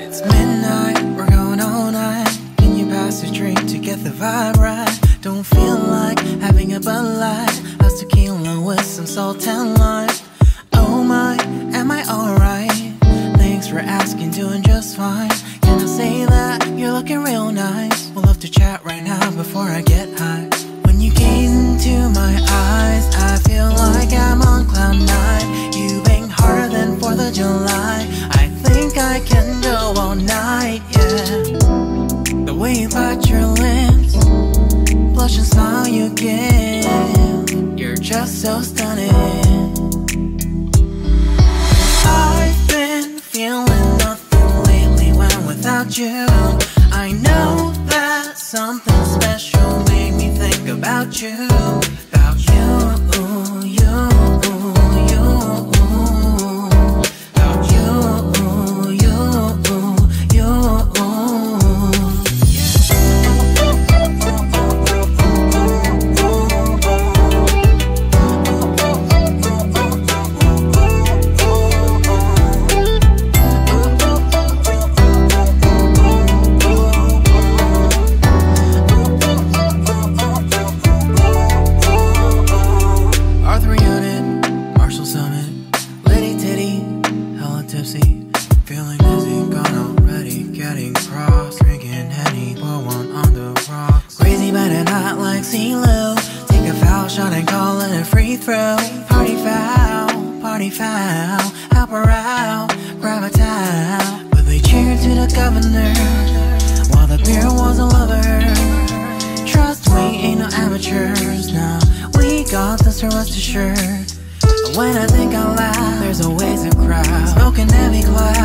It's midnight, we're going all night. Can you pass a drink to get the vibe right? Don't feel like having a Bud Light. How's tequila with some salt and lime? Oh my, am I alright? Thanks for asking, doing just fine. Can I say that you're looking real so stunning. I've been feeling nothing lately when without you. I know that something special made me think about you. Like CeeLo, take a foul shot and call it a free throw. Party foul, party foul, help her out, grab a towel. But they cheered to the governor, while the beer was a lover. Trust we ain't no amateurs, now we got this to rest assured. And when I think out loud, there's always a crowd. Smoking heavy cloud,